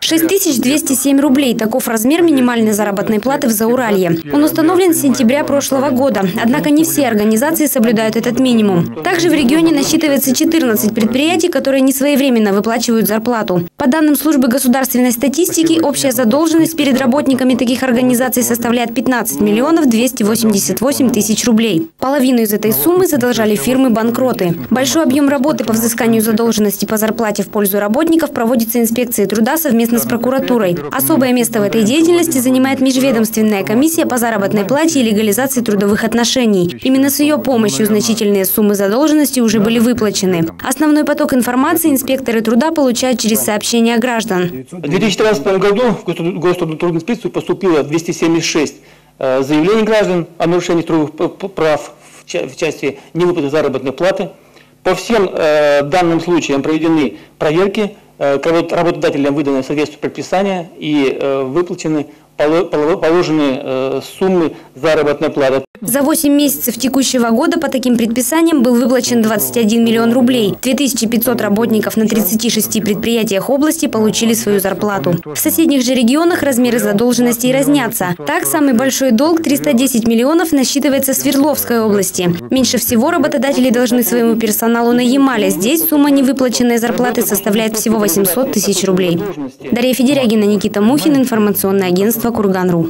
6207 рублей – таков размер минимальной заработной платы в Зауралье. Он установлен с сентября прошлого года, однако не все организации соблюдают этот минимум. Также в регионе насчитывается 14 предприятий, которые не своевременно выплачивают зарплату. По данным службы государственной статистики, общая задолженность перед работниками таких организаций составляет 15 миллионов 288 тысяч рублей. Половину из этой суммы задолжали фирмы-банкроты. Большой объем работы по взысканию задолженности по зарплате в пользу работников проводится инспекцией труда совместно с прокуратурой. Особое место в этой деятельности занимает межведомственная комиссия по заработной плате и легализации трудовых отношений. Именно с ее помощью значительные суммы задолженности уже были выплачены. Основной поток информации инспекторы труда получают через сообщения граждан. В 2013 году в Гострудную инспекцию поступило 276 э, заявлений граждан о нарушении трудовых прав в части невыплаты заработной платы. По всем э, данным случаям проведены проверки, работодателям выданы соответствующие предписания и э, выплачены положенные э, суммы заработной платы. За 8 месяцев текущего года по таким предписаниям был выплачен 21 миллион рублей. 2500 работников на 36 предприятиях области получили свою зарплату. В соседних же регионах размеры задолженностей разнятся. Так, самый большой долг – 310 миллионов насчитывается в Свердловской области. Меньше всего работодатели должны своему персоналу на Ямале. Здесь сумма невыплаченной зарплаты составляет всего 800 тысяч рублей. Дарья Федерягина, Никита Мухин, информационное агентство Курган.ру